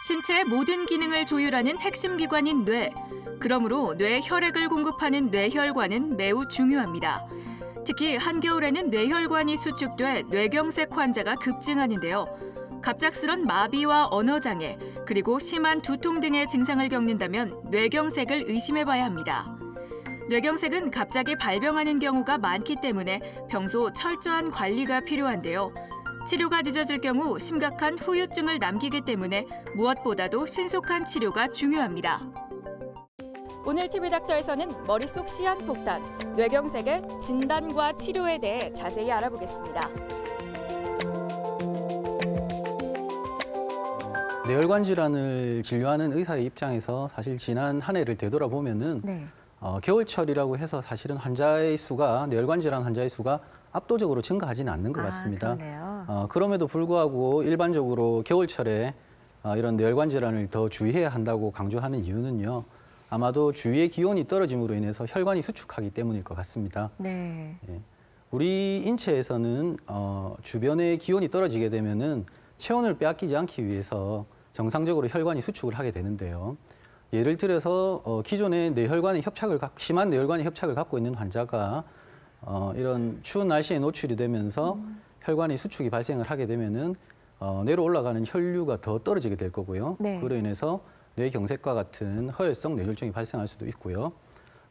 신체의 모든 기능을 조율하는 핵심 기관인 뇌. 그러므로 뇌에 혈액을 공급하는 뇌혈관은 매우 중요합니다. 특히 한겨울에는 뇌혈관이 수축돼 뇌경색 환자가 급증하는데요. 갑작스런 마비와 언어장애, 그리고 심한 두통 등의 증상을 겪는다면 뇌경색을 의심해봐야 합니다. 뇌경색은 갑자기 발병하는 경우가 많기 때문에 평소 철저한 관리가 필요한데요. 치료가 늦어질 경우 심각한 후유증을 남기기 때문에 무엇보다도 신속한 치료가 중요합니다. 오늘 TV 닥터에서는 머릿속 시한 폭탄, 뇌경색의 진단과 치료에 대해 자세히 알아보겠습니다. 뇌혈관 질환을 진료하는 의사의 입장에서 사실 지난 한 해를 되돌아보면은 네. 어, 겨울철이라고 해서 사실은 환자의 수가 뇌혈관 질환 환자의 수가 압도적으로 증가하지는 않는 것 같습니다. 아. 어, 그럼에도 불구하고 일반적으로 겨울철에 어, 이런 뇌혈관 질환을 더 주의해야 한다고 강조하는 이유는요. 아마도 주위의 기온이 떨어짐으로 인해서 혈관이 수축하기 때문일 것 같습니다. 네. 예. 우리 인체에서는 어, 주변의 기온이 떨어지게 되면은 체온을 빼앗기지 않기 위해서 정상적으로 혈관이 수축을 하게 되는데요. 예를 들어서 어, 기존에 뇌혈관의 협착을 가- 심한 뇌혈관의 협착을 갖고 있는 환자가 어, 이런 추운 날씨에 노출이 되면서 혈관의 수축이 발생을 하게 되면은 어, 뇌로 올라가는 혈류가 더 떨어지게 될 거고요. 네. 그로 인해서 뇌경색과 같은 허혈성 뇌졸중이 발생할 수도 있고요.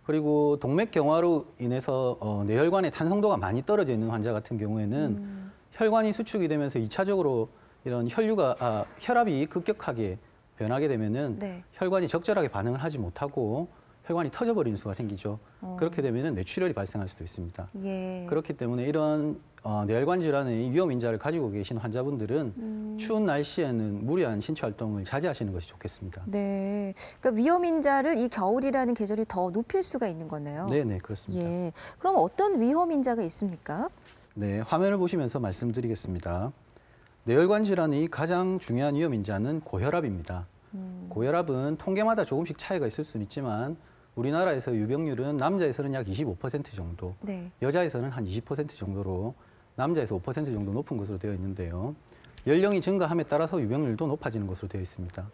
그리고 동맥 경화로 인해서 어, 뇌혈관의 탄성도가 많이 떨어져 있는 환자 같은 경우에는 혈관이 수축이 되면서 이차적으로 이런 혈류가 아, 혈압이 급격하게 변하게 되면은 네. 혈관이 적절하게 반응을 하지 못하고 혈관이 터져버리는 수가 생기죠. 어. 그렇게 되면은 뇌출혈이 발생할 수도 있습니다. 예. 그렇기 때문에 이런 어, 뇌혈관 질환의 위험 인자를 가지고 계신 환자분들은 음. 추운 날씨에는 무리한 신체 활동을 자제하시는 것이 좋겠습니다. 네. 그러니까 위험 인자를 이 겨울이라는 계절이 더 높일 수가 있는 거네요. 네, 네, 그렇습니다. 예. 그럼 어떤 위험 인자가 있습니까? 네, 화면을 보시면서 말씀드리겠습니다. 뇌혈관 질환의 가장 중요한 위험 인자는 고혈압입니다. 음. 고혈압은 통계마다 조금씩 차이가 있을 수는 있지만 우리나라에서 유병률은 남자에서는 약 25% 정도, 네. 여자에서는 한 20% 정도로 남자에서 5% 정도 높은 것으로 되어 있는데요. 연령이 증가함에 따라서 유병률도 높아지는 것으로 되어 있습니다.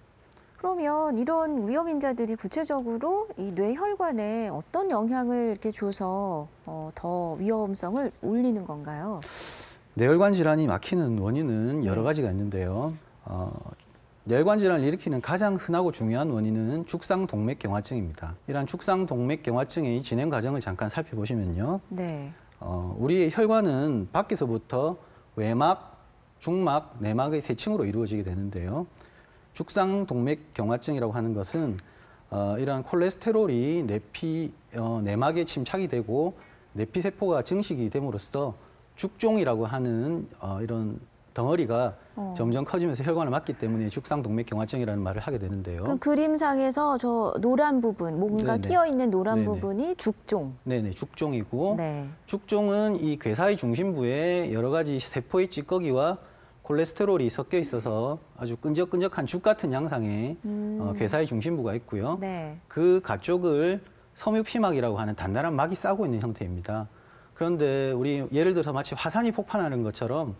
그러면 이런 위험 인자들이 구체적으로 이 뇌혈관에 어떤 영향을 이렇게 줘서 어, 더 위험성을 올리는 건가요? 뇌혈관 질환이 막히는 원인은 여러 네. 가지가 있는데요. 어, 뇌혈관 질환을 일으키는 가장 흔하고 중요한 원인은 죽상동맥 경화증입니다. 이러한 죽상동맥 경화증의 진행 과정을 잠깐 살펴보시면요. 네. 어, 우리의 혈관은 밖에서부터 외막, 중막, 내막의 세 층으로 이루어지게 되는데요. 죽상동맥 경화증이라고 하는 것은 어, 이러한 콜레스테롤이 내피, 어, 내막에 침착이 되고 내피 세포가 증식이 됨으로써 죽종이라고 하는 어, 이런 덩어리가 어. 점점 커지면서 혈관을 막기 때문에 죽상동맥경화증이라는 말을 하게 되는데요. 그럼 그림상에서 저 노란 부분, 뭔가 네네. 끼어 있는 노란 네네. 부분이 죽종. 네네, 죽종이고 네. 죽종은 이 괴사의 중심부에 여러 가지 세포의 찌꺼기와 콜레스테롤이 섞여 있어서 아주 끈적끈적한 죽 같은 양상의 음. 어, 괴사의 중심부가 있고요. 네. 그 가쪽을 섬유피막이라고 하는 단단한 막이 싸고 있는 형태입니다. 그런데 우리 예를 들어서 마치 화산이 폭발하는 것처럼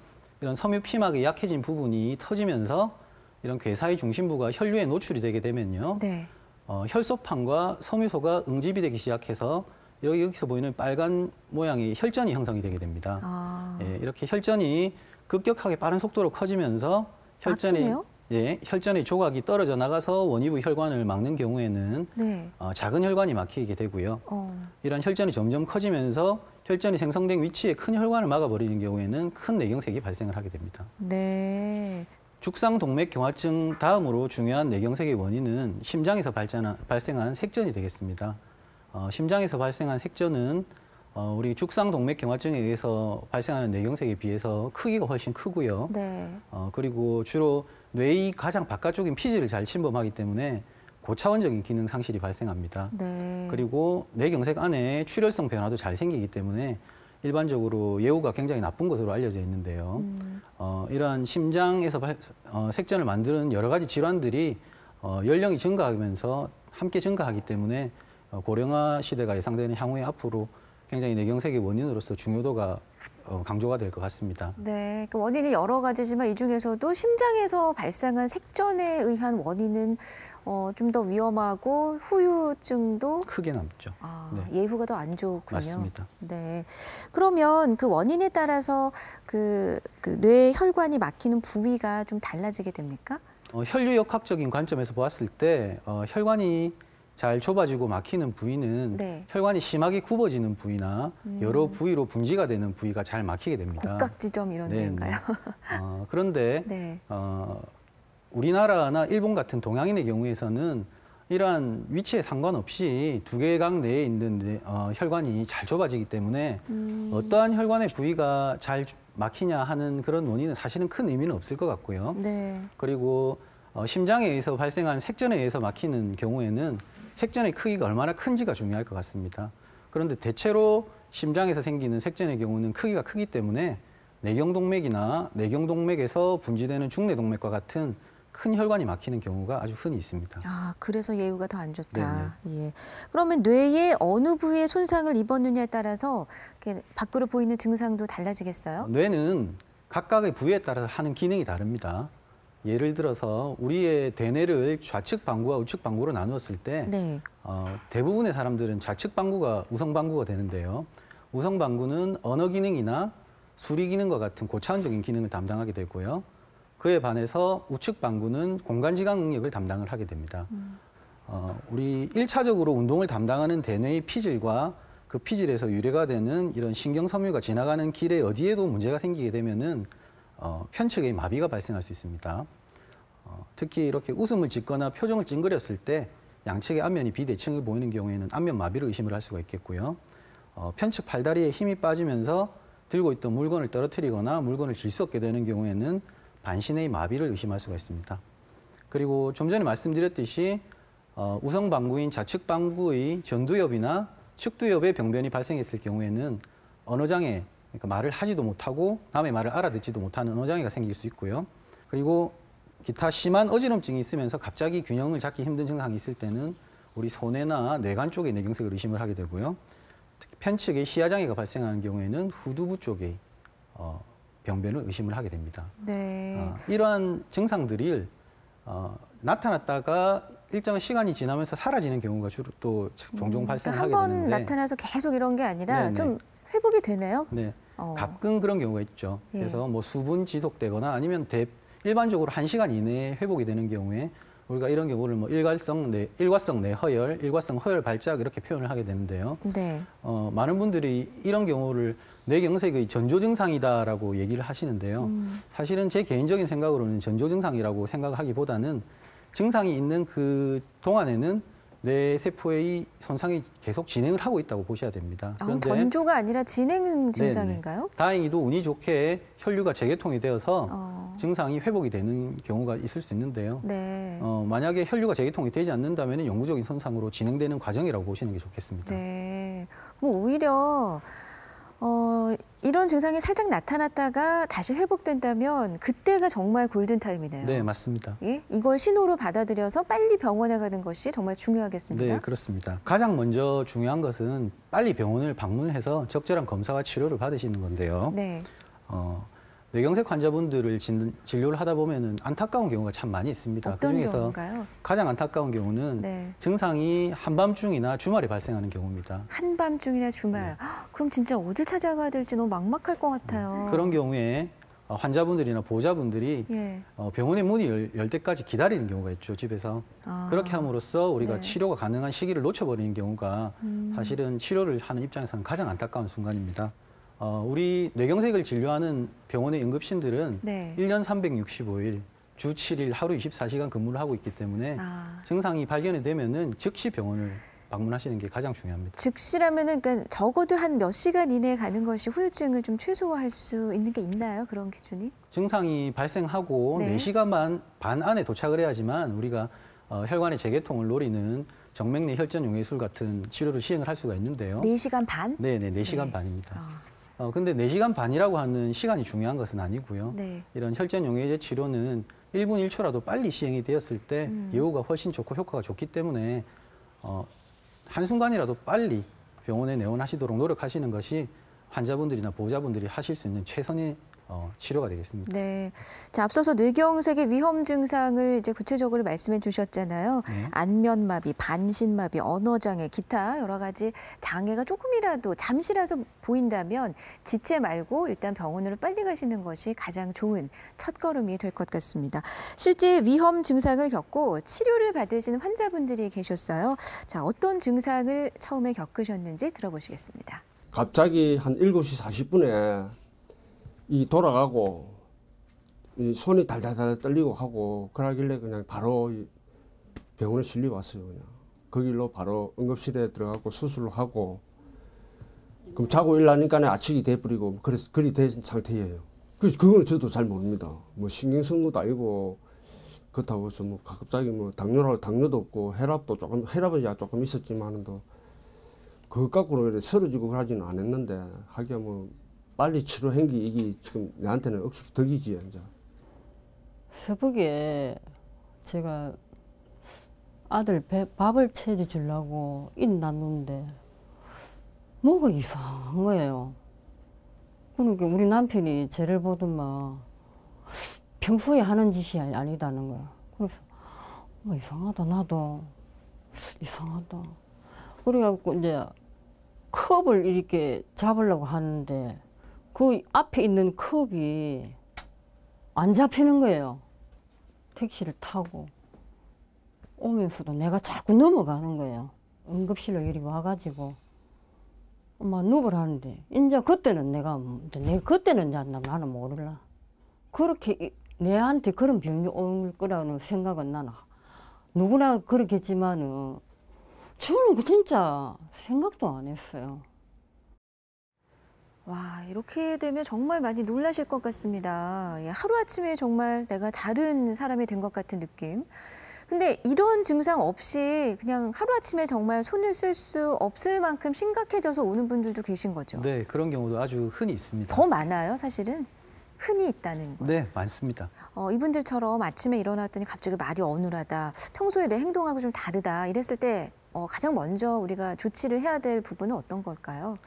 이런 섬유 피막이 약해진 부분이 터지면서 이런 괴사의 중심부가 혈류에 노출이 되게 되면요. 네. 어, 혈소판과 섬유소가 응집이 되기 시작해서 여기 여기서 보이는 빨간 모양의 혈전이 형성이 되게 됩니다. 아. 예, 이렇게 혈전이 급격하게 빠른 속도로 커지면서 막히네요? 예, 혈전의 조각이 떨어져 나가서 원위부 혈관을 막는 경우에는 네. 어, 작은 혈관이 막히게 되고요. 어. 이런 혈전이 점점 커지면서 혈전이 생성된 위치에 큰 혈관을 막아버리는 경우에는 큰 내경색이 발생을 하게 됩니다. 네. 죽상동맥경화증 다음으로 중요한 뇌경색의 원인은 심장에서 발전한, 발생한 색전이 되겠습니다. 어, 심장에서 발생한 색전은 어, 우리 죽상동맥경화증에 의해서 발생하는 뇌경색에 비해서 크기가 훨씬 크고요. 네. 어, 그리고 주로 뇌의 가장 바깥쪽인 피지를 잘 침범하기 때문에 고차원적인 기능 상실이 발생합니다. 네. 그리고 뇌경색 안에 출혈성 변화도 잘 생기기 때문에 일반적으로 예후가 굉장히 나쁜 것으로 알려져 있는데요. 음. 어, 이러한 심장에서 발- 어, 색전을 만드는 여러 가지 질환들이 어, 연령이 증가하면서 함께 증가하기 때문에 어, 고령화 시대가 예상되는 향후에 앞으로 굉장히 뇌경색의 원인으로서 중요도가 어, 강조가 될 것 같습니다. 네, 그 원인이 여러 가지지만 이 중에서도 심장에서 발생한 색전에 의한 원인은 어, 좀 더 위험하고 후유증도 크게 남죠. 아, 네. 예후가 더 안 좋군요. 맞습니다. 네. 그러면 그 원인에 따라서 그, 그 뇌 혈관이 막히는 부위가 좀 달라지게 됩니까? 어, 혈류역학적인 관점에서 보았을 때 어, 혈관이 잘 좁아지고 막히는 부위는 네. 혈관이 심하게 굽어지는 부위나 음. 여러 부위로 분지가 되는 부위가 잘 막히게 됩니다. 곡각지점 이런 네, 데인가요? 어, 그런데 네. 어, 우리나라나 일본 같은 동양인의 경우에서는 이러한 위치에 상관없이 두개각 내에 있는 뇌- 어, 혈관이 잘 좁아지기 때문에 음, 어떠한 혈관의 부위가 잘 막히냐 하는 그런 원인은 사실은 큰 의미는 없을 것 같고요. 네. 그리고 어, 심장에 의해서 발생한 색전에 의해서 막히는 경우에는 색전의 크기가 얼마나 큰지가 중요할 것 같습니다. 그런데 대체로 심장에서 생기는 색전의 경우는 크기가 크기 때문에 내경동맥이나 내경동맥에서 분지되는 중내동맥과 같은 큰 혈관이 막히는 경우가 아주 흔히 있습니다. 아, 그래서 예후가 더 안 좋다. 예. 그러면 뇌의 어느 부위에 손상을 입었느냐에 따라서 밖으로 보이는 증상도 달라지겠어요? 뇌는 각각의 부위에 따라서 하는 기능이 다릅니다. 예를 들어서 우리의 대뇌를 좌측 방구와 우측 방구로 나누었을 때 네. 어, 대부분의 사람들은 좌측 방구가 우성 방구가 되는데요. 우성 방구는 언어 기능이나 수리 기능과 같은 고차원적인 기능을 담당하게 되고요. 그에 반해서 우측 방구는 공간 지각 능력을 담당을 하게 됩니다. 어, 우리 일차적으로 운동을 담당하는 대뇌의 피질과 그 피질에서 유래가 되는 이런 신경 섬유가 지나가는 길에 어디에도 문제가 생기게 되면은 어, 편측의 마비가 발생할 수 있습니다. 어, 특히 이렇게 웃음을 짓거나 표정을 찡그렸을 때 양측의 안면이 비대칭해 보이는 경우에는 안면 마비를 의심을 할 수가 있겠고요. 어, 편측 팔다리에 힘이 빠지면서 들고 있던 물건을 떨어뜨리거나 물건을 질 수 없게 되는 경우에는 반신의 마비를 의심할 수가 있습니다. 그리고 좀 전에 말씀드렸듯이 어, 우성 방구인 좌측 방구의 전두엽이나 측두엽의 병변이 발생했을 경우에는 언어장애, 그러니까 말을 하지도 못하고 남의 말을 알아듣지도 못하는 언어장애가 생길 수 있고요. 그리고 기타 심한 어지럼증이 있으면서 갑자기 균형을 잡기 힘든 증상이 있을 때는 우리 손해나 뇌관 쪽의 뇌경색을 의심을 하게 되고요. 특히 편측의 시야장애가 발생하는 경우에는 후두부 쪽의 어, 병변을 의심을 하게 됩니다. 네. 어, 이러한 증상들이 어, 나타났다가 일정 시간이 지나면서 사라지는 경우가 주로 또 종종 발생을 하게 그러니까 한번 되는데 나타나서 계속 이런 게 아니라 네네. 좀 회복이 되네요. 네, 어. 가끔 그런 경우가 있죠. 예. 그래서 뭐 수분 지속되거나 아니면 대, 일반적으로 한 시간 이내에 회복이 되는 경우에 우리가 이런 경우를 뭐 일괄성 내 일과성 내허열, 일과성 허열 발작 이렇게 표현을 하게 되는데요. 네. 어, 많은 분들이 이런 경우를 뇌경색의 전조 증상이다라고 얘기를 하시는데요. 음. 사실은 제 개인적인 생각으로는 전조 증상이라고 생각하기보다는 증상이 있는 그 동안에는 뇌 세포의 손상이 계속 진행을 하고 있다고 보셔야 됩니다. 아, 건조가 아니라 진행 증상인가요? 다행히도 운이 좋게 혈류가 재개통이 되어서 어. 증상이 회복이 되는 경우가 있을 수 있는데요. 네. 어, 만약에 혈류가 재개통이 되지 않는다면 영구적인 손상으로 진행되는 과정이라고 보시는 게 좋겠습니다. 네. 뭐 오히려 어, 이런 증상이 살짝 나타났다가 다시 회복된다면 그때가 정말 골든 타임이네요. 네, 맞습니다. 예? 이걸 신호로 받아들여서 빨리 병원에 가는 것이 정말 중요하겠습니다. 네, 그렇습니다. 가장 먼저 중요한 것은 빨리 병원을 방문해서 적절한 검사와 치료를 받으시는 건데요. 네. 어, 뇌경색 환자분들을 진, 진료를 하다 보면은 안타까운 경우가 참 많이 있습니다. 어떤 그중에서 경우인가요? 가장 안타까운 경우는 네. 증상이 한밤중이나 주말에 발생하는 경우입니다. 한밤중이나 주말. 헉, 그럼 진짜 어딜 찾아가야 될지 너무 막막할 것 같아요. 네. 그런 경우에 어, 환자분들이나 보호자분들이 예. 어, 병원의 문이 열, 열 때까지 기다리는 경우가 있죠, 집에서. 아. 그렇게 함으로써 우리가 네. 치료가 가능한 시기를 놓쳐버리는 경우가 음. 사실은 치료를 하는 입장에서는 가장 안타까운 순간입니다. 어, 우리 뇌경색을 진료하는 병원의 응급실들은 네. 1년 365일, 주 7일, 하루 24시간 근무를 하고 있기 때문에 아. 증상이 발견이 되면은 즉시 병원을 방문하시는 게 가장 중요합니다. 즉시라면은 그러니까 적어도 한 몇 시간 이내에 가는 것이 후유증을 좀 최소화할 수 있는 게 있나요? 그런 기준이? 증상이 발생하고 네. 네. 4시간 반 안에 도착을 해야지만 우리가 어, 혈관의 재개통을 노리는 정맥내 혈전 용해술 같은 치료를 시행을 할 수가 있는데요. 네시간 반? 네, 네, 4시간 네. 반입니다. 아, 어, 근데 4시간 반이라고 하는 시간이 중요한 것은 아니고요. 네. 이런 혈전 용해제 치료는 1분 1초라도 빨리 시행이 되었을 때 음. 예후가 훨씬 좋고 효과가 좋기 때문에 어, 한순간이라도 빨리 병원에 내원하시도록 노력하시는 것이 환자분들이나 보호자분들이 하실 수 있는 최선의 어, 치료가 되겠습니다. 네. 자, 앞서서 뇌경색의 위험 증상을 이제 구체적으로 말씀해 주셨잖아요. 네. 안면마비, 반신마비, 언어장애, 기타 여러 가지 장애가 조금이라도 잠시라도 보인다면 지체 말고 일단 병원으로 빨리 가시는 것이 가장 좋은 첫걸음이 될 것 같습니다. 실제 위험 증상을 겪고 치료를 받으시는 환자분들이 계셨어요. 자, 어떤 증상을 처음에 겪으셨는지 들어보시겠습니다. 갑자기 한 7시 40분에 이 돌아가고 이 손이 달달달 떨리고 하고 그러길래 그냥 바로 이 병원에 실려 왔어요 그냥. 그 길로 바로 응급실에 들어가고 수술을 하고 그럼 자고 일어나니까 아침이 돼버리고 그래서 그리 된 상태예요. 그 그거는 저도 잘 모릅니다. 뭐 신경성도 아니고 그렇다고 해서 뭐 갑자기 뭐 당뇨라 당뇨도 없고 혈압도 조금 혈압은 야 조금 있었지만은도 그것 갖고는 쓰러지고 그러지는 않았는데 하기야 뭐 빨리 치료한 게 이게 지금 내한테는 억수 덕이지 이제. 새벽에 제가 아들 배, 밥을 채리 주려고 일어났는데 뭐가 이상한 거예요. 그러니까 우리 남편이 쟤를 보더만 평소에 하는 짓이 아니- 아니다는 거야. 그래서 뭐 이상하다 나도 이상하다. 그래갖고 이제 컵을 이렇게 잡으려고 하는데 그 앞에 있는 컵이 안 잡히는 거예요. 택시를 타고 오면서도 내가 자꾸 넘어가는 거예요. 응급실로 이리 와가지고 엄마 누구라는데 이제 그때는 내가 내 그때는 이제 나- 나는 모를라. 그렇게 이- 내한테 그런 병이 올 거라는 생각은 나는 누구나 그렇겠지만은 저는 그 진짜 생각도 안 했어요. 와, 이렇게 되면 정말 많이 놀라실 것 같습니다. 예, 하루아침에 정말 내가 다른 사람이 된 것 같은 느낌. 근데 이런 증상 없이 그냥 하루아침에 정말 손을 쓸 수 없을 만큼 심각해져서 오는 분들도 계신 거죠. 네, 그런 경우도 아주 흔히 있습니다. 더 많아요, 사실은. 흔히 있다는 거. 네, 많습니다. 어, 이분들처럼 아침에 일어났더니 갑자기 말이 어눌하다. 평소에 내 행동하고 좀 다르다. 이랬을 때 어, 가장 먼저 우리가 조치를 해야 될 부분은 어떤 걸까요?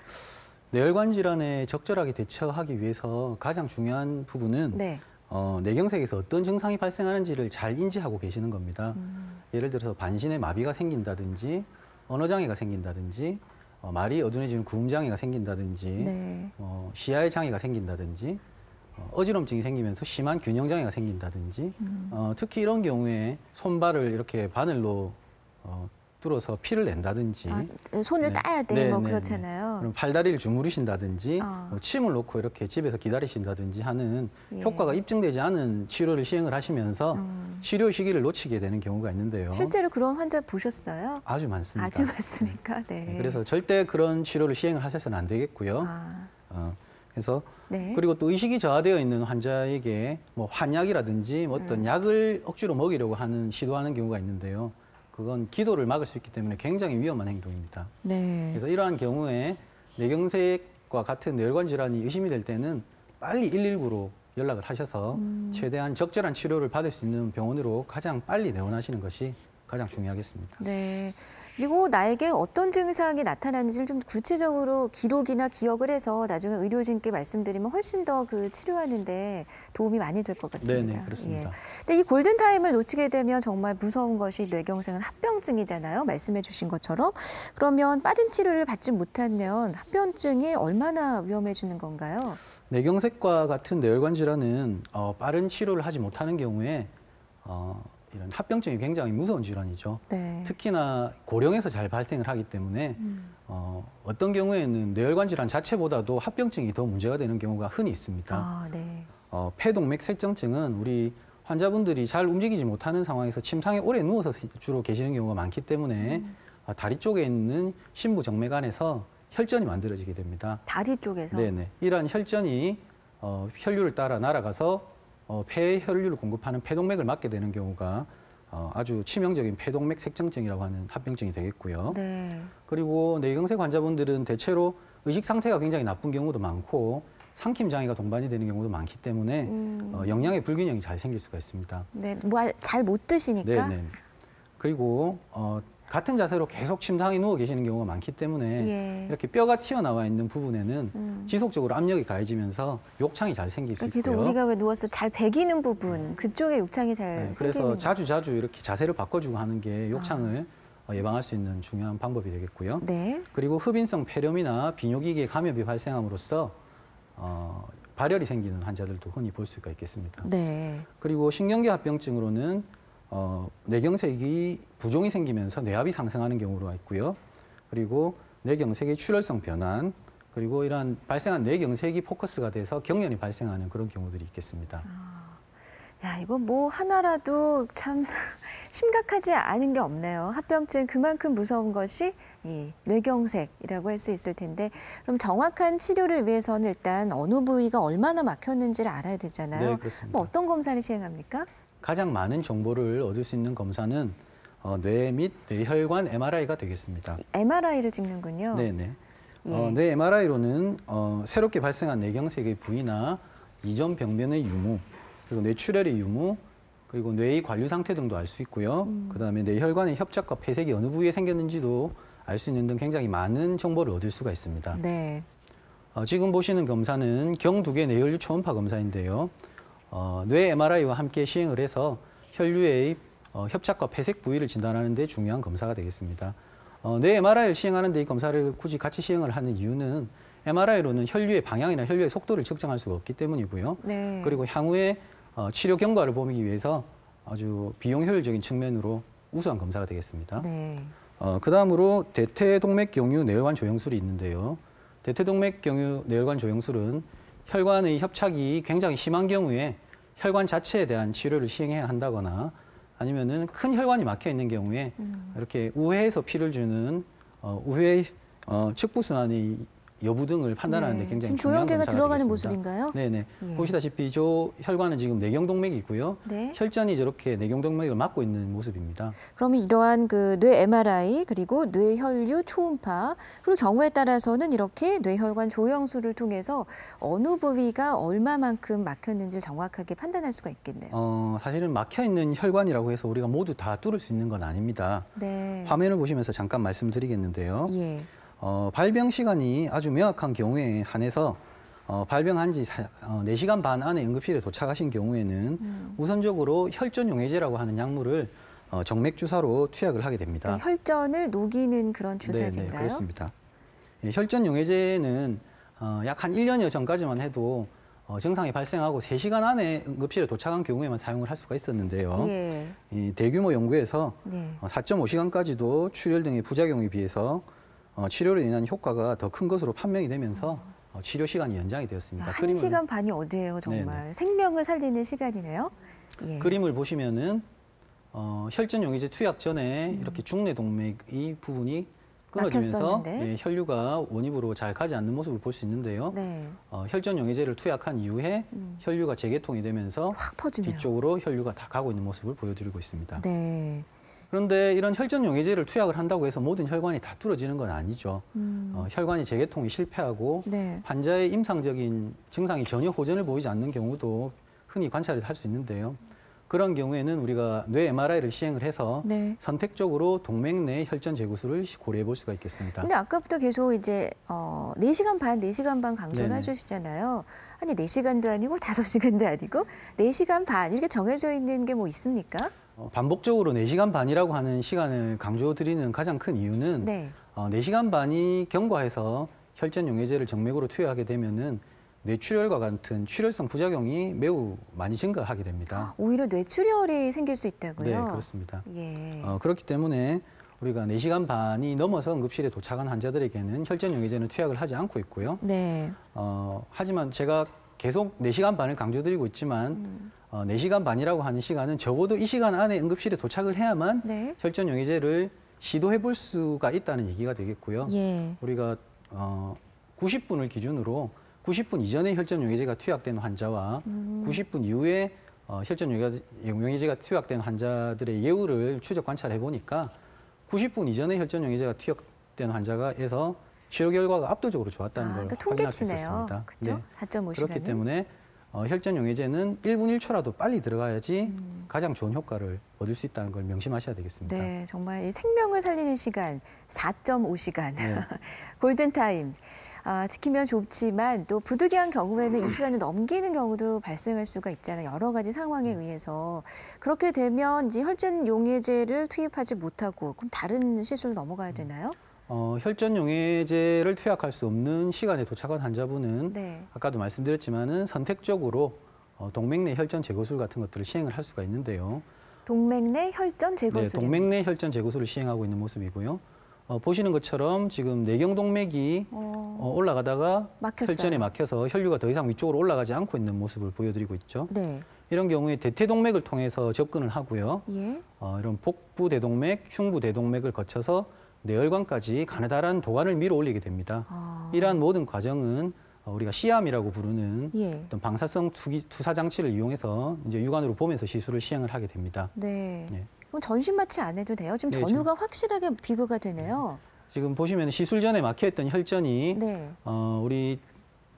뇌혈관 질환에 적절하게 대처하기 위해서 가장 중요한 부분은 네. 어, 뇌경색에서 어떤 증상이 발생하는지를 잘 인지하고 계시는 겁니다. 음. 예를 들어서 반신에 마비가 생긴다든지 언어 장애가 생긴다든지 어, 말이 어둔해지는 구음 장애가 생긴다든지 네. 어, 시야의 장애가 생긴다든지 어, 어지럼증이 생기면서 심한 균형 장애가 생긴다든지 음. 어, 특히 이런 경우에 손발을 이렇게 바늘로 어, 뚫어서 피를 낸다든지 아, 손을 네. 따야 돼. 네, 뭐 네, 그렇잖아요. 그럼 팔다리를 주무르신다든지 아. 뭐 침을 놓고 이렇게 집에서 기다리신다든지 하는 예. 효과가 입증되지 않은 치료를 시행을 하시면서 음. 치료 시기를 놓치게 되는 경우가 있는데요. 실제로 그런 환자 보셨어요? 아주 많습니다. 아주 많습니까? 네. 네, 그래서 절대 그런 치료를 시행을 하셔서는 안 되겠고요. 아, 어, 그래서 네. 그리고 또 의식이 저하되어 있는 환자에게 뭐 환약이라든지 뭐 음. 어떤 약을 억지로 먹이려고 하는 시도하는 경우가 있는데요. 그건 기도를 막을 수 있기 때문에 굉장히 위험한 행동입니다. 네. 그래서 이러한 경우에 뇌경색과 같은 뇌혈관 질환이 의심이 될 때는 빨리 119로 연락을 하셔서 음. 최대한 적절한 치료를 받을 수 있는 병원으로 가장 빨리 내원하시는 것이 가장 중요하겠습니다. 네. 그리고 나에게 어떤 증상이 나타나는지를 좀 구체적으로 기록이나 기억을 해서 나중에 의료진께 말씀드리면 훨씬 더 그 치료하는데 도움이 많이 될 것 같습니다. 네, 네, 그렇습니다. 예. 근데 이 골든 타임을 놓치게 되면 정말 무서운 것이 뇌경색은 합병증이잖아요. 말씀해 주신 것처럼. 그러면 빠른 치료를 받지 못하면 합병증이 얼마나 위험해지는 건가요? 뇌경색과 같은 뇌혈관 질환은 어, 빠른 치료를 하지 못하는 경우에 어, 이런 합병증이 굉장히 무서운 질환이죠. 네. 특히나 고령에서 잘 발생을 하기 때문에 음. 어, 어떤 경우에는 뇌혈관 질환 자체보다도 합병증이 더 문제가 되는 경우가 흔히 있습니다. 아, 네. 어, 폐동맥 색정증은 우리 환자분들이 잘 움직이지 못하는 상황에서 침상에 오래 누워서 주로 계시는 경우가 많기 때문에 어, 다리 쪽에 있는 심부 정맥 안에서 혈전이 만들어지게 됩니다. 다리 쪽에서. 네네. 이러한 혈전이 어, 혈류를 따라 날아가서 어, 폐에 혈류를 공급하는 폐동맥을 막게 되는 경우가 어, 아주 치명적인 폐동맥 색정증이라고 하는 합병증이 되겠고요. 네. 그리고 뇌경색 환자분들은 대체로 의식 상태가 굉장히 나쁜 경우도 많고 삼킴 장애가 동반이 되는 경우도 많기 때문에 음. 어, 영양의 불균형이 잘 생길 수가 있습니다. 네. 뭐 잘 못 드시니까. 네 네. 그리고 어, 같은 자세로 계속 침상에 누워 계시는 경우가 많기 때문에 예. 이렇게 뼈가 튀어나와 있는 부분에는 음. 지속적으로 압력이 가해지면서 욕창이 잘 생길 수 그러니까 있고요. 계속 우리가 왜 누워서 잘 배기는 부분 그쪽에 욕창이 잘 네, 생기는 그래서 거. 자주 자주 이렇게 자세를 바꿔주고 하는 게 욕창을 어, 예방할 수 있는 중요한 방법이 되겠고요. 네. 그리고 흡인성 폐렴이나 비뇨기계 감염이 발생함으로써 어, 발열이 생기는 환자들도 흔히 볼 수가 있겠습니다. 네. 그리고 신경계 합병증으로는 어, 뇌경색이 부종이 생기면서 뇌압이 상승하는 경우가 있고요. 그리고 뇌경색의 출혈성 변환, 그리고 이러한 발생한 뇌경색이 포커스가 돼서 경련이 발생하는 그런 경우들이 있겠습니다. 야, 이거 뭐 하나라도 참 심각하지 않은 게 없네요. 합병증 그만큼 무서운 것이 이 뇌경색이라고 할 수 있을 텐데 그럼 정확한 치료를 위해서는 일단 어느 부위가 얼마나 막혔는지를 알아야 되잖아요. 네, 그렇습니다. 뭐 어떤 검사를 시행합니까? 가장 많은 정보를 얻을 수 있는 검사는 어, 뇌 및 뇌혈관 MRI가 되겠습니다. MRI를 찍는군요. 네네. 예. 어, 뇌 MRI로는 어, 새롭게 발생한 뇌경색의 부위나 이전 병변의 유무, 그리고 뇌출혈의 유무, 그리고 뇌의 관류 상태 등도 알 수 있고요. 음. 그다음에 뇌혈관의 협착과 폐색이 어느 부위에 생겼는지도 알 수 있는 등 굉장히 많은 정보를 얻을 수가 있습니다. 네. 어, 지금 보시는 검사는 경두개 뇌혈류 초음파 검사인데요. 어, 뇌 MRI와 함께 시행을 해서 혈류의 어, 협착과 폐색 부위를 진단하는 데 중요한 검사가 되겠습니다. 어, 뇌 MRI를 시행하는 데 이 검사를 굳이 같이 시행을 하는 이유는 MRI로는 혈류의 방향이나 혈류의 속도를 측정할 수가 없기 때문이고요. 네. 그리고 향후에 어, 치료 경과를 보기 위해서 아주 비용 효율적인 측면으로 우수한 검사가 되겠습니다. 네. 어, 그 다음으로 대퇴동맥경유 뇌혈관 조영술이 있는데요. 대퇴동맥경유 뇌혈관 조영술은 혈관의 협착이 굉장히 심한 경우에 혈관 자체에 대한 치료를 시행해야 한다거나 아니면은 큰 혈관이 막혀 있는 경우에 음. 이렇게 우회해서 피를 주는 어, 우회 어, 측부순환의 여부 등을 판단하는 데 네. 굉장히 지금 중요한 조영제가 들어가는 되겠습니다. 모습인가요? 네네. 예. 보시다시피 저 혈관은 지금 뇌경동맥이고요. 네. 혈전이 저렇게 뇌경동맥을 막고 있는 모습입니다. 그러면 이러한 그 뇌 MRI 그리고 뇌혈류 초음파 그리고 경우에 따라서는 이렇게 뇌혈관 조영술을 통해서 어느 부위가 얼마만큼 막혔는지를 정확하게 판단할 수가 있겠네요. 어, 사실은 막혀 있는 혈관이라고 해서 우리가 모두 다 뚫을 수 있는 건 아닙니다. 네. 화면을 보시면서 잠깐 말씀드리겠는데요. 예. 어, 발병 시간이 아주 명확한 경우에 한해서 어, 발병한 지 사, 어, 4시간 반 안에 응급실에 도착하신 경우에는 음. 우선적으로 혈전 용해제라고 하는 약물을 어, 정맥 주사로 투약을 하게 됩니다. 그 혈전을 녹이는 그런 네, 주사제인가요? 네, 그렇습니다. 예, 혈전 용해제는 어, 약 한 1년여 전까지만 해도 어, 증상이 발생하고 3시간 안에 응급실에 도착한 경우에만 사용을 할 수가 있었는데요. 예. 이 대규모 연구에서 네. 어, 4.5시간까지도 출혈 등의 부작용에 비해서 어, 치료로 인한 효과가 더 큰 것으로 판명이 되면서 어, 치료 시간이 연장이 되었습니다. 아, 한 시간 반이 어디예요, 정말. 네네. 생명을 살리는 시간이네요. 예. 그림을 보시면은 어, 혈전 용해제 투약 전에 음. 이렇게 중내 동맥의 부분이 끊어지면서. 예, 혈류가 원입으로 잘 가지 않는 모습을 볼 수 있는데요. 네. 어, 혈전 용해제를 투약한 이후에 음. 혈류가 재개통이 되면서. 뒤쪽으로 혈류가 다 가고 있는 모습을 보여드리고 있습니다. 네. 그런데 이런 혈전 용해제를 투약을 한다고 해서 모든 혈관이 다 뚫어지는 건 아니죠. 음. 어, 혈관이 재개통이 실패하고 네. 환자의 임상적인 증상이 전혀 호전을 보이지 않는 경우도 흔히 관찰을 할 수 있는데요. 그런 경우에는 우리가 뇌 MRI를 시행을 해서 네. 선택적으로 동맥 내 혈전 제구술을 고려해 볼 수가 있겠습니다. 근데 아까부터 계속 이제 어, 4시간 반, 4시간 반 강조를 네네. 해주시잖아요. 아니 4시간도 아니고 5시간도 아니고 4시간 반 이렇게 정해져 있는 게 뭐 있습니까? 어, 반복적으로 4시간 반이라고 하는 시간을 강조드리는 가장 큰 이유는 네. 어, 4시간 반이 경과해서 혈전 용해제를 정맥으로 투여하게 되면은 뇌출혈과 같은 출혈성 부작용이 매우 많이 증가하게 됩니다. 오히려 뇌출혈이 생길 수 있다고요? 네, 그렇습니다. 예. 어, 그렇기 때문에 우리가 4시간 반이 넘어서 응급실에 도착한 환자들에게는 혈전 용해제는 투약을 하지 않고 있고요. 네. 어, 하지만 제가 계속 4시간 반을 강조드리고 있지만 음. 어, 4시간 반이라고 하는 시간은 적어도 이 시간 안에 응급실에 도착을 해야만 네. 혈전 용해제를 시도해 볼 수가 있다는 얘기가 되겠고요. 예. 우리가 어, 90분을 기준으로 90분 이전에 혈전 용해제가 투약된 환자와 음. 90분 이후에 어, 혈전 용해- 용해제가 투약된 환자들의 예후를 추적 관찰해 보니까 90분 이전에 혈전 용해제가 투약된 환자가에서 치료 결과가 압도적으로 좋았다는 아, 걸 그러니까 확인할 수 통계치네요. 있었습니다. 그렇죠? 4.5시간. 그렇기 때문에 어, 혈전 용해제는 1분 1초라도 빨리 들어가야지 가장 좋은 효과를 얻을 수 있다는 걸 명심하셔야 되겠습니다. 네, 정말 이 생명을 살리는 시간 4.5시간 네. 골든 타임 아, 지키면 좋지만 또 부득이한 경우에는 이 시간을 넘기는 경우도 발생할 수가 있잖아요. 여러 가지 상황에 의해서 그렇게 되면 이제 혈전 용해제를 투입하지 못하고 그럼 다른 시술로 넘어가야 되나요? 어, 혈전 용해제를 투약할 수 없는 시간에 도착한 환자분은 네. 아까도 말씀드렸지만은 선택적으로 어, 동맥 내 혈전 제거술 같은 것들을 시행을 할 수가 있는데요. 동맥 내 혈전 네, 제거술. 동맥 내 혈전 제거술을 시행하고 있는 모습이고요. 어, 보시는 것처럼 지금 내경 동맥이 어, 어, 올라가다가 막혔어요. 혈전에 막혀서 혈류가 더 이상 위쪽으로 올라가지 않고 있는 모습을 보여드리고 있죠. 네. 이런 경우에 대퇴동맥을 통해서 접근을 하고요. 예. 어, 이런 복부 대동맥, 흉부 대동맥을 거쳐서 뇌혈관까지 가느다란 도관을 밀어 올리게 됩니다. 아, 이러한 모든 과정은 어, 우리가 시암이라고 부르는 예. 어떤 방사성 투기, 투사 장치를 이용해서 이제 육안으로 보면서 시술을 시행을 하게 됩니다. 네. 네. 그럼 전신 마취 안 해도 돼요? 지금 네, 전후가 확실하게 비교가 되네요. 지금 보시면 시술 전에 막혀있던 혈전이 네. 어, 우리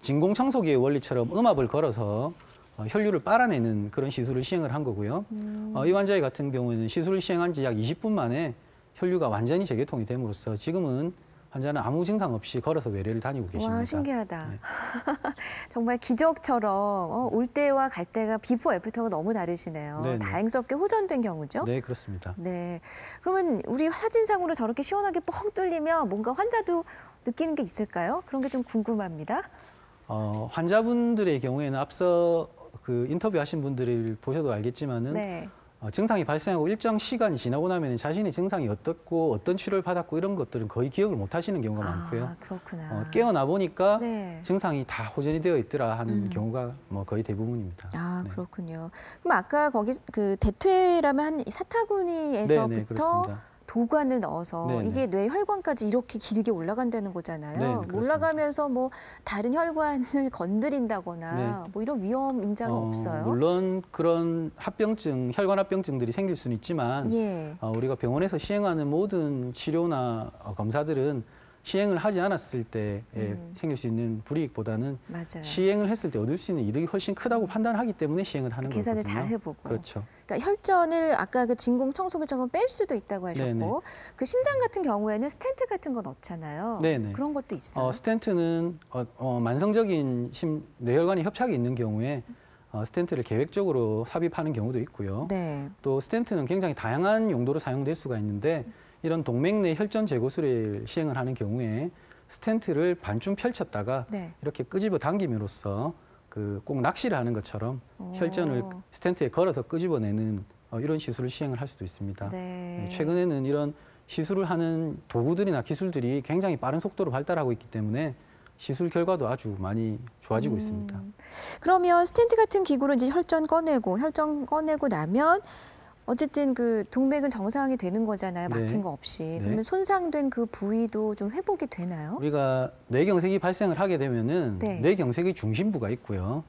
진공 청소기의 원리처럼 음압을 걸어서 어, 혈류를 빨아내는 그런 시술을 시행을 한 거고요. 음, 어, 이 환자의 같은 경우에는 시술을 시행한 지 약 20분 만에 혈류가 완전히 재개통이 됨으로써 지금은 환자는 아무 증상 없이 걸어서 외래를 다니고 계십니다. 와 신기하다. 네. 정말 기적처럼 어, 올 때와 갈 때가 비포 애프터가 너무 다르시네요. 네네. 다행스럽게 호전된 경우죠. 네, 그렇습니다. 네. 그러면 우리 사진상으로 저렇게 시원하게 뻥 뚫리면 뭔가 환자도 느끼는 게 있을까요? 그런 게 좀 궁금합니다. 어, 환자분들의 경우에는 앞서 그 인터뷰하신 분들을 보셔도 알겠지만은 네. 어, 증상이 발생하고 일정 시간이 지나고 나면 자신의 증상이 어떻고 어떤 치료를 받았고 이런 것들은 거의 기억을 못 하시는 경우가 많고요. 아, 그렇구나. 어, 깨어나 보니까 네. 증상이 다 호전이 되어 있더라 하는 음. 경우가 뭐 거의 대부분입니다. 아, 네. 그렇군요. 그럼 아까 거기 그 대퇴라면 한 네, 네, 사타구니에서부터 그렇습니다. 도관을 넣어서 네, 네. 이게 뇌 혈관까지 이렇게 길게 올라간다는 거잖아요. 네. 올라가면서 뭐 다른 혈관을 건드린다거나 뭐 이런 위험 인자가 네. 어, 없어요. 물론 그런 합병증, 혈관 합병증들이 생길 수는 있지만 예. 어, 우리가 병원에서 시행하는 모든 치료나 어, 검사들은 시행을 하지 않았을 때 음. 생길 수 있는 불이익보다는 맞아요. 시행을 했을 때 얻을 수 있는 이득이 훨씬 크다고 판단하기 때문에 시행을 하는 계산을 거거든요. 잘 해보고. 그렇죠. 그러니까 혈전을 아까 그 진공 청소기처럼 뺄 수도 있다고 하셨고 네네. 그 심장 같은 경우에는 스텐트 같은 거 넣잖아요. 네네. 그런 것도 있어요. 어, 스텐트는 어, 어, 만성적인 심, 뇌혈관이 협착이 있는 경우에 어, 스텐트를 계획적으로 삽입하는 경우도 있고요. 네. 또 스텐트는 굉장히 다양한 용도로 사용될 수가 있는데 이런 동맥 내 혈전 제거술을 시행을 하는 경우에 스텐트를 반쯤 펼쳤다가 네. 이렇게 끄집어 당김으로써 그 꼭 낚시를 하는 것처럼 오. 혈전을 스텐트에 걸어서 끄집어내는 어, 이런 시술을 시행을 할 수도 있습니다. 네. 네, 최근에는 이런 시술을 하는 도구들이나 기술들이 굉장히 빠른 속도로 발달하고 있기 때문에 시술 결과도 아주 많이 좋아지고 있습니다. 음. 그러면 스텐트 같은 기구로 이제 혈전 꺼내고 혈전 꺼내고 나면 어쨌든 그 동맥은 정상이 되는 거잖아요. 네. 막힌 거 없이. 네. 그러면 손상된 그 부위도 좀 회복이 되나요? 우리가 뇌경색이 발생을 하게 되면은 네. 뇌경색의 중심부가 있고요.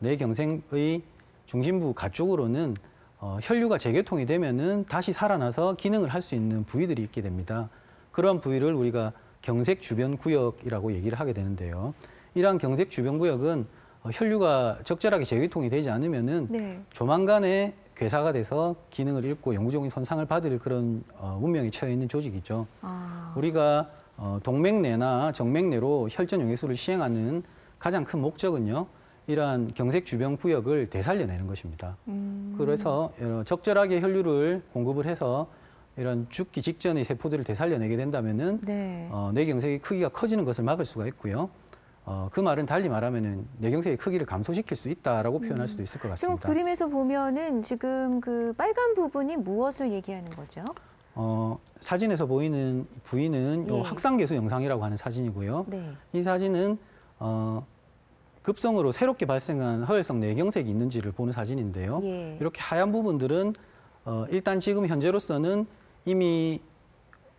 뇌경색의 중심부 가쪽으로는 어, 혈류가 재개통이 되면은 다시 살아나서 기능을 할 수 있는 부위들이 있게 됩니다. 그런 부위를 우리가 경색 주변 구역이라고 얘기를 하게 되는데요. 이러한 경색 주변 구역은 어, 혈류가 적절하게 재개통이 되지 않으면은 네. 조만간에 괴사가 돼서 기능을 잃고 영구적인 손상을 받을 그런 어, 운명에 처해 있는 조직이죠. 아. 우리가 어, 동맥 내나 정맥 내로 혈전 용해술을 시행하는 가장 큰 목적은요. 이러한 경색 주변 구역을 되살려내는 것입니다. 음. 그래서 어, 적절하게 혈류를 공급을 해서 이런 죽기 직전의 세포들을 되살려내게 된다면은 네. 어, 뇌경색의 크기가 커지는 것을 막을 수가 있고요. 어, 그 말은 달리 말하면은 뇌경색의 크기를 감소시킬 수 있다라고 표현할 수도 있을 것 음. 지금 같습니다. 그림에서 보면은 지금 그 빨간 부분이 무엇을 얘기하는 거죠? 어, 사진에서 보이는 부위는 요 예. 확산계수 영상이라고 하는 사진이고요. 네. 이 사진은 어, 급성으로 새롭게 발생한 허혈성 뇌경색이 있는지를 보는 사진인데요. 예. 이렇게 하얀 부분들은 어, 일단 지금 현재로서는 이미 어,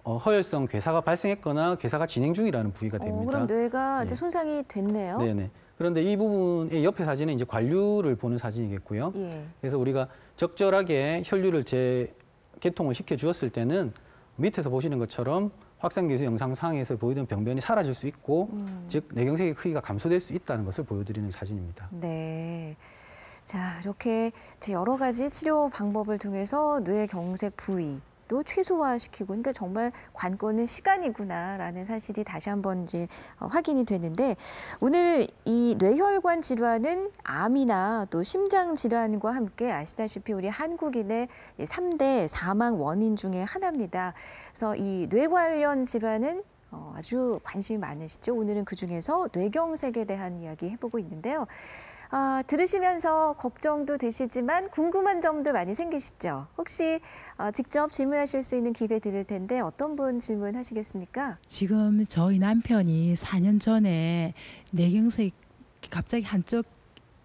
허혈성 괴사가 발생했거나 괴사가 진행 중이라는 부위가 어, 됩니다. 그럼 뇌가 이제 네. 손상이 됐네요. 네네. 그런데 이 부분의 옆에 사진은 이제 관류를 보는 사진이겠고요. 예. 그래서 우리가 적절하게 혈류를 재개통을 시켜 주었을 때는 밑에서 보시는 것처럼 확산계수 영상상에서 보이던 병변이 사라질 수 있고 음. 즉 뇌경색의 크기가 감소될 수 있다는 것을 보여드리는 사진입니다. 네. 자, 이렇게 이제 여러 가지 치료 방법을 통해서 뇌 경색 부위 도 최소화시키고, 그러니까 정말 관건은 시간이구나라는 사실이 다시 한번 이제 어, 확인이 되는데 오늘 이 뇌혈관 질환은 암이나 또 심장 질환과 함께 아시다시피 우리 한국인의 이 3대 사망 원인 중에 하나입니다. 그래서 이 뇌 관련 질환은 어, 아주 관심이 많으시죠. 오늘은 그 중에서 뇌경색에 대한 이야기 해보고 있는데요. 아, 들으시면서 걱정도 되시지만 궁금한 점도 많이 생기시죠? 혹시 어, 직접 질문하실 수 있는 기회 드릴 텐데 어떤 분 질문하시겠습니까? 지금 저희 남편이 4년 전에 뇌경색 갑자기 한쪽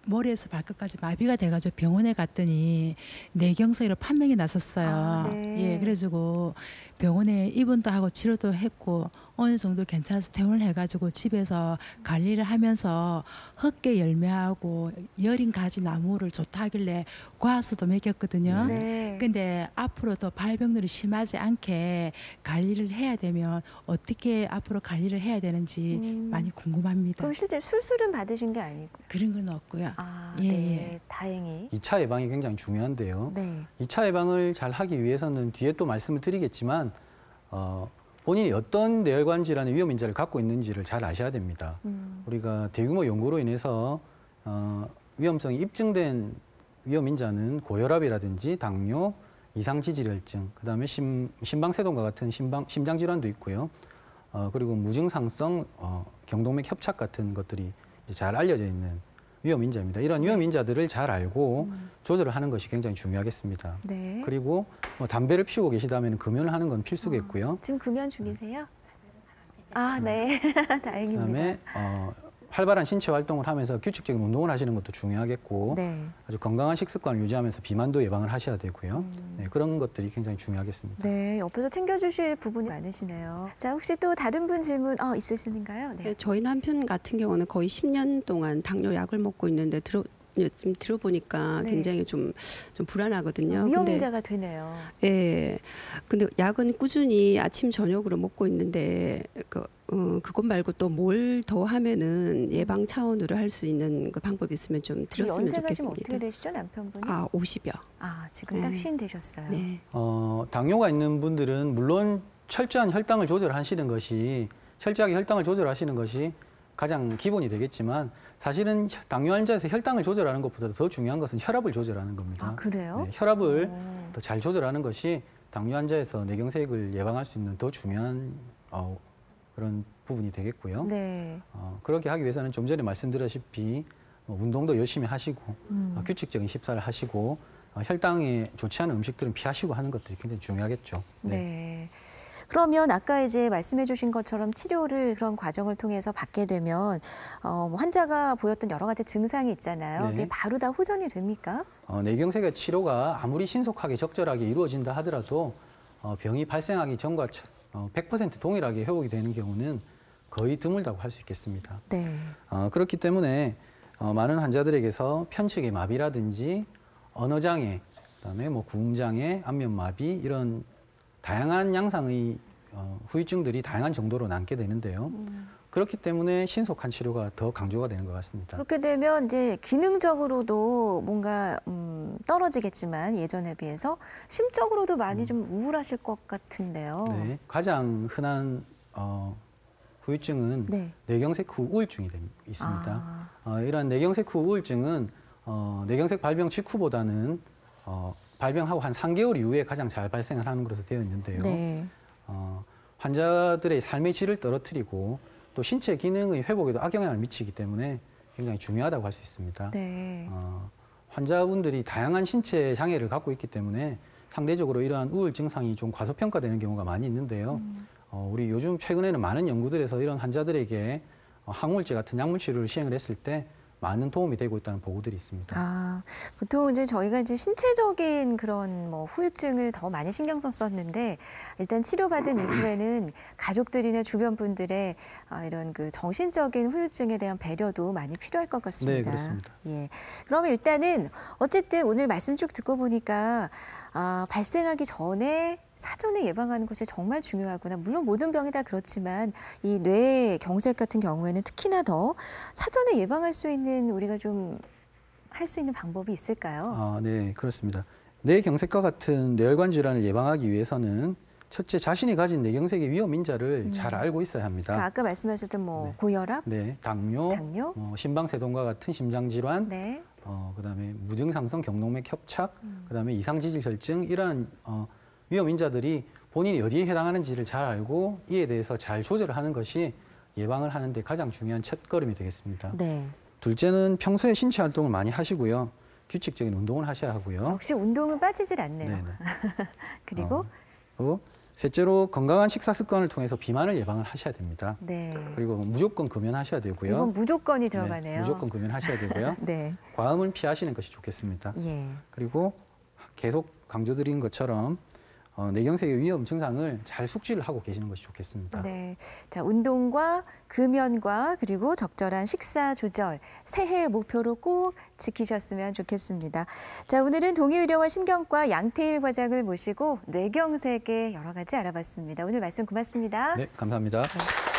머리에서 발끝까지 마비가 돼가지고 병원에 갔더니 뇌경색으로 판명이 났었어요. 아, 네. 예, 그래가지고 병원에 입원도 하고 치료도 했고 어느 정도 괜찮아서 퇴원을 해가지고 집에서 관리를 하면서 헛개 열매하고 여린 가지 나무를 좋다 하길래 과수도 먹였거든요. 네. 근데 앞으로 더 발병률이 심하지 않게 관리를 해야 되면 어떻게 앞으로 관리를 해야 되는지 음. 많이 궁금합니다. 그럼 실제 수술은 받으신 게 아니고. 그런 건 없고요. 아, 예, 네. 예. 다행히. 이차 예방이 굉장히 중요한데요. 네. 이차 예방을 잘 하기 위해서는 뒤에 또 말씀을 드리겠지만 어, 본인이 어떤 뇌혈관 질환의 위험 인자를 갖고 있는지를 잘 아셔야 됩니다. 음. 우리가 대규모 연구로 인해서 어, 위험성이 입증된 위험 인자는 고혈압이라든지 당뇨, 이상 지질혈증, 그다음에 심, 심방세동과 같은 심방, 심장 질환도 있고요. 어, 그리고 무증상성 어, 경동맥 협착 같은 것들이 이제 잘 알려져 있는 위험 인자입니다. 이런 위험 인자들을 잘 알고 조절을 하는 것이 굉장히 중요하겠습니다. 네. 그리고 뭐 담배를 피우고 계시다면 금연을 하는 건 필수겠고요. 지금 금연 중이세요? 아, 네. 다행입니다. 그다음에 어, 활발한 신체 활동을 하면서 규칙적인 운동을 하시는 것도 중요하겠고 네. 아주 건강한 식습관을 유지하면서 비만도 예방을 하셔야 되고요. 음. 네, 그런 것들이 굉장히 중요하겠습니다. 네, 옆에서 챙겨주실 부분이 많으시네요. 자, 혹시 또 다른 분 질문 어, 있으신가요? 네. 네, 저희 남편 같은 경우는 거의 10년 동안 당뇨 약을 먹고 있는데 들어 예, 지금 들어보니까 네. 굉장히 좀, 좀 불안하거든요. 위험 근데, 인자가 되네요. 예. 근데 약은 꾸준히 아침 저녁으로 먹고 있는데 그 어, 그것 말고 또 뭘 더 하면은 예방 차원으로 할 수 있는 그 방법이 있으면 좀 들었으면 연세가 지금 어떻게 좋겠습니다. 되시죠, 남편분이? 아, 50여. 아, 지금 딱 네. 쉰 되셨어요. 네. 어, 당뇨가 있는 분들은 물론 철저한 혈당을 조절하시는 것이 철저하게 혈당을 조절하시는 것이 가장 기본이 되겠지만 사실은 혈- 당뇨 환자에서 혈당을 조절하는 것보다 더 중요한 것은 혈압을 조절하는 겁니다. 아, 그래요? 네, 혈압을 오. 더잘 조절하는 것이 당뇨 환자에서 뇌경색을 예방할 수 있는 더 중요한 어, 그런 부분이 되겠고요. 네. 어, 그렇게 하기 위해서는 좀 전에 말씀드렸다시피 뭐 운동도 열심히 하시고 음. 어, 규칙적인 식사를 하시고 어, 혈당에 좋지 않은 음식들은 피하시고 하는 것들이 굉장히 중요하겠죠. 네. 그러면 아까 이제 말씀해 주신 것처럼 치료를 그런 과정을 통해서 받게 되면 어, 뭐 환자가 보였던 여러 가지 증상이 있잖아요. 네. 그게 바로 다 호전이 됩니까? 어, 뇌경색의 치료가 아무리 신속하게 적절하게 이루어진다 하더라도 어, 병이 발생하기 전과 처- 어, 100% 동일하게 회복이 되는 경우는 거의 드물다고 할 수 있겠습니다. 네. 어, 그렇기 때문에 어, 많은 환자들에게서 편측의 마비라든지 언어장애, 그다음에 뭐 구음장애, 안면마비 이런 다양한 양상의 어, 후유증들이 다양한 정도로 남게 되는데요. 그렇기 때문에 신속한 치료가 더 강조가 되는 것 같습니다. 그렇게 되면 이제 기능적으로도 뭔가 음, 떨어지겠지만 예전에 비해서 심적으로도 많이 좀 우울하실 것 같은데요. 음. 네, 가장 흔한 어, 후유증은 네. 뇌경색 후 우울증이 됩- 있습니다. 아, 어, 이러한 뇌경색 후 우울증은 어, 뇌경색 발병 직후보다는 어, 발병하고 한 3개월 이후에 가장 잘 발생을 하는 것으로 되어 있는데요. 네. 어, 환자들의 삶의 질을 떨어뜨리고 또 신체 기능의 회복에도 악영향을 미치기 때문에 굉장히 중요하다고 할 수 있습니다. 네. 어, 환자분들이 다양한 신체 장애를 갖고 있기 때문에 상대적으로 이러한 우울 증상이 좀 과소평가되는 경우가 많이 있는데요. 음. 어, 우리 요즘 최근에는 많은 연구들에서 이런 환자들에게 어, 항우울제 같은 약물 치료를 시행을 했을 때 많은 도움이 되고 있다는 보고들이 있습니다. 아, 보통 이제 저희가 이제 신체적인 그런 뭐 후유증을 더 많이 신경 썼었는데 일단 치료받은 이후에는 가족들이나 주변 분들의 아, 이런 그 정신적인 후유증에 대한 배려도 많이 필요할 것 같습니다. 네, 그렇습니다. 예. 그러면 일단은 어쨌든 오늘 말씀 쭉 듣고 보니까 아, 발생하기 전에 사전에 예방하는 것이 정말 중요하구나. 물론 모든 병이 다 그렇지만 이 뇌 경색 같은 경우에는 특히나 더 사전에 예방할 수 있는 우리가 좀 할 수 있는 방법이 있을까요? 아, 네, 그렇습니다. 뇌 경색과 같은 뇌혈관 질환을 예방하기 위해서는 첫째 자신이 가진 뇌경색의 위험 인자를 잘 알고 있어야 합니다. 그러니까 아까 말씀하셨던 뭐 네. 고혈압, 네, 당뇨, 당뇨, 어, 심방세동과 같은 심장 질환, 네, 어, 그다음에 무증상성 경동맥 협착, 음. 그다음에 이상지질 혈증 이러한 어, 위험 인자들이 본인이 어디에 해당하는지를 잘 알고 이에 대해서 잘 조절을 하는 것이 예방을 하는데 가장 중요한 첫걸음이 되겠습니다. 네. 둘째는 평소에 신체 활동을 많이 하시고요. 규칙적인 운동을 하셔야 하고요. 역시 운동은 빠지질 않네요. 네네. 그리고 어, 셋째로 건강한 식사 습관을 통해서 비만을 예방을 하셔야 됩니다. 네. 그리고 무조건 금연하셔야 되고요. 이건 무조건이 네, 들어가네요. 무조건 금연하셔야 되고요. 네. 과음은 피하시는 것이 좋겠습니다. 예. 그리고 계속 강조드린 것처럼 어, 뇌경색의 위험 증상을 잘 숙지를 하고 계시는 것이 좋겠습니다. 네. 자, 운동과 금연과 그리고 적절한 식사 조절 새해 목표로 꼭 지키셨으면 좋겠습니다. 자, 오늘은 동의의료원 신경과 양태일 과장을 모시고 뇌경색의 여러 가지 알아봤습니다. 오늘 말씀 고맙습니다. 네, 감사합니다. 네.